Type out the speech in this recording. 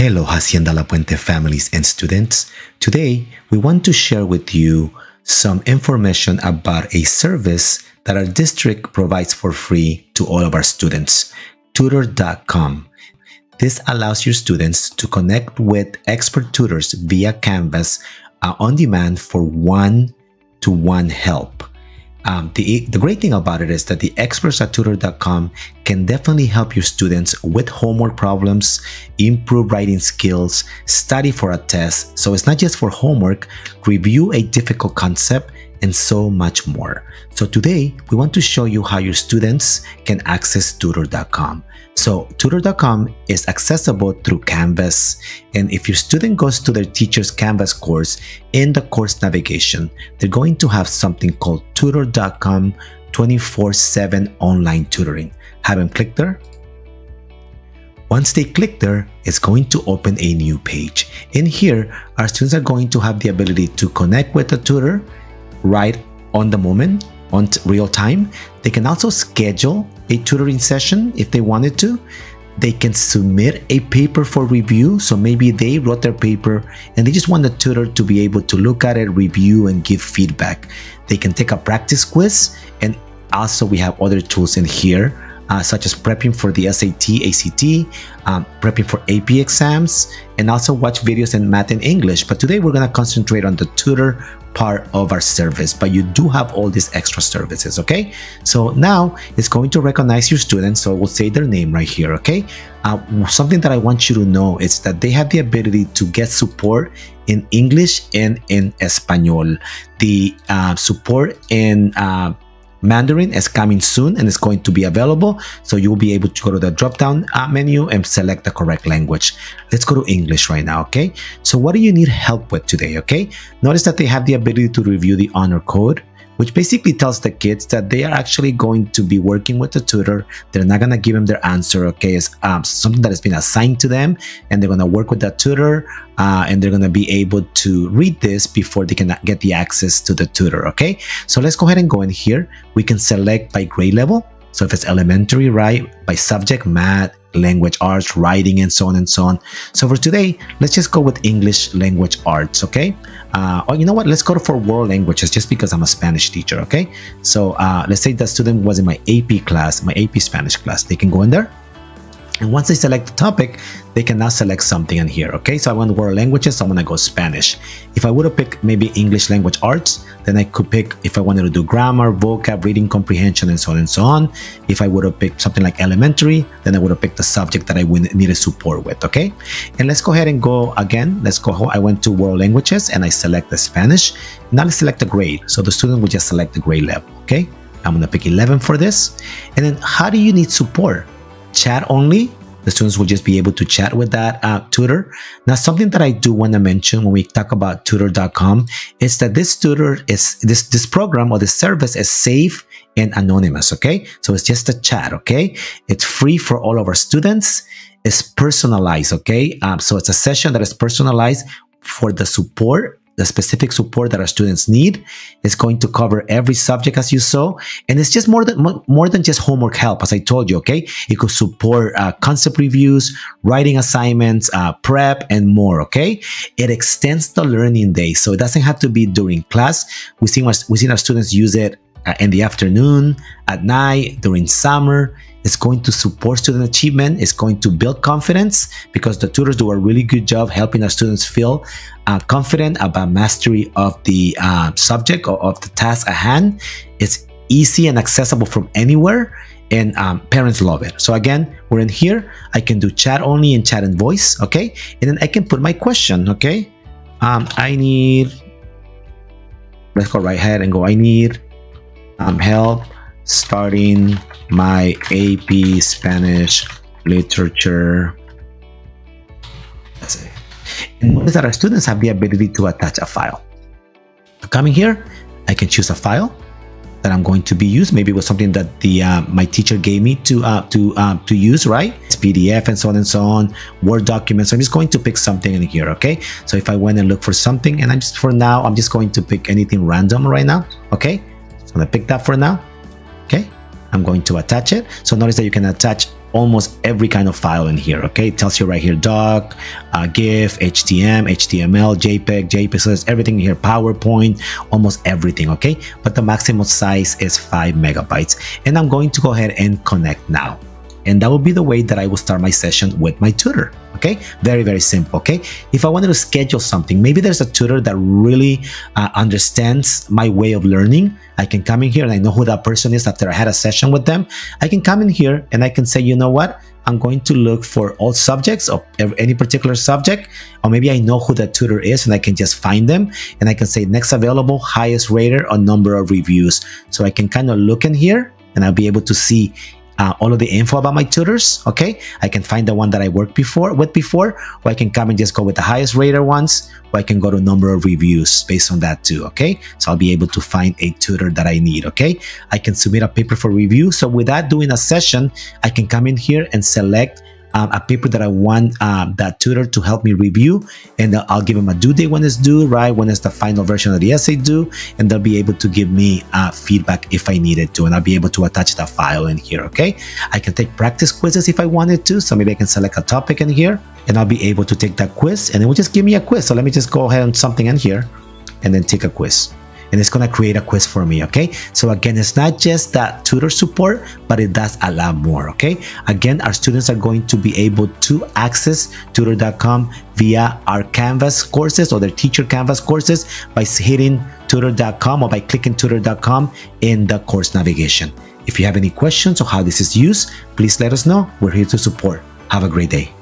Hello, Hacienda La Puente families and students. Today, we want to share with you some information about a service that our district provides for free to all of our students, tutor.com. This allows your students to connect with expert tutors via Canvas uh, on demand for one-to-one help. Um, the, the great thing about it is that the experts at tutor.com can definitely help your students with homework problems, improve writing skills, study for a test. So it's not just for homework, review a difficult concept, and so much more. So today, we want to show you how your students can access tutor.com. So tutor.com is accessible through Canvas. And if your student goes to their teacher's Canvas course, in the course navigation, they're going to have something called tutor.com 24-7 online tutoring. Have them click there. Once they click there, it's going to open a new page. In here, our students are going to have the ability to connect with the tutor right on the moment, on real time. They can also schedule a tutoring session if they wanted to. They can submit a paper for review. So maybe they wrote their paper and they just want the tutor to be able to look at it, review, and give feedback. They can take a practice quiz. And also, we have other tools in here uh, such as prepping for the SAT, ACT, um, prepping for AP exams, and also watch videos in math and English. But today we're going to concentrate on the tutor part of our service, but you do have all these extra services, okay? So now it's going to recognize your students, so we'll say their name right here, okay? Uh, something that I want you to know is that they have the ability to get support in English and in Espanol. The uh, support in uh, Mandarin is coming soon and it's going to be available. So you'll be able to go to the drop down menu and select the correct language. Let's go to English right now, okay? So what do you need help with today, okay? Notice that they have the ability to review the honor code which basically tells the kids that they are actually going to be working with the tutor. They're not going to give them their answer, okay? It's um, something that has been assigned to them, and they're going to work with that tutor, uh, and they're going to be able to read this before they can get the access to the tutor, okay? So let's go ahead and go in here. We can select by grade level. So if it's elementary, right, by subject, math, language arts, writing, and so on and so on. So for today, let's just go with English language arts, okay? Uh, or you know what, let's go for world languages just because I'm a Spanish teacher, okay? So uh, let's say the student was in my AP class, my AP Spanish class. They can go in there and once they select the topic, they can now select something in here. Okay, so I want world languages, so I'm gonna go Spanish. If I would have picked maybe English language arts, then I could pick if I wanted to do grammar, vocab, reading comprehension, and so on and so on. If I would have picked something like elementary, then I would have picked the subject that I needed support with. Okay, and let's go ahead and go again. Let's go. I went to world languages and I select the Spanish. Now let's select the grade. So the student will just select the grade level. Okay, I'm gonna pick 11 for this. And then how do you need support? Chat only. The students will just be able to chat with that uh, tutor. Now, something that I do want to mention when we talk about tutor.com is that this tutor is this this program or this service is safe and anonymous. Okay, so it's just a chat. Okay, it's free for all of our students. It's personalized. Okay, um, so it's a session that is personalized for the support the specific support that our students need. It's going to cover every subject as you saw. And it's just more than, more than just homework help, as I told you, okay? It could support uh, concept reviews, writing assignments, uh, prep, and more, okay? It extends the learning day. So it doesn't have to be during class. We've seen, we've seen our students use it uh, in the afternoon, at night, during summer. It's going to support student achievement. It's going to build confidence because the tutors do a really good job helping our students feel uh, confident about mastery of the uh, subject or of the task at hand. It's easy and accessible from anywhere and um, parents love it. So again, we're in here. I can do chat only and chat and voice, okay? And then I can put my question, okay? Um, I need, let's go right ahead and go, I need um, help starting my AP Spanish literature. That's. And notice that our students have the ability to attach a file. Coming here, I can choose a file that I'm going to be used. Maybe it was something that the uh, my teacher gave me to uh, to uh, to use, right? It's PDF and so on and so on, Word documents. So I'm just going to pick something in here, okay? So if I went and look for something, and I'm just for now, I'm just going to pick anything random right now, okay? So I'm gonna pick that for now? I'm going to attach it. So notice that you can attach almost every kind of file in here. Okay, it tells you right here doc, uh, GIF, HTML, HTML, JPEG, JPEG, everything here, PowerPoint, almost everything. Okay, but the maximum size is five megabytes, and I'm going to go ahead and connect now. And that will be the way that I will start my session with my tutor. Okay, very, very simple. Okay, if I wanted to schedule something, maybe there's a tutor that really uh, understands my way of learning. I can come in here and I know who that person is after I had a session with them. I can come in here and I can say, you know what? I'm going to look for all subjects or any particular subject, or maybe I know who the tutor is and I can just find them and I can say next available, highest rated, or number of reviews. So I can kind of look in here and I'll be able to see uh, all of the info about my tutors. Okay, I can find the one that I worked before with before, or I can come and just go with the highest rated ones, or I can go to number of reviews based on that too. Okay, so I'll be able to find a tutor that I need. Okay, I can submit a paper for review. So without doing a session, I can come in here and select um, a paper that I want um, that tutor to help me review, and I'll give them a due date when it's due, right? When it's the final version of the essay due, and they'll be able to give me uh, feedback if I needed to, and I'll be able to attach that file in here. Okay, I can take practice quizzes if I wanted to, so maybe I can select a topic in here, and I'll be able to take that quiz, and it will just give me a quiz. So let me just go ahead and something in here, and then take a quiz and it's going to create a quiz for me okay? So again it's not just that tutor support but it does a lot more okay? Again our students are going to be able to access tutor.com via our canvas courses or their teacher canvas courses by hitting tutor.com or by clicking tutor.com in the course navigation. If you have any questions on how this is used please let us know. We're here to support. Have a great day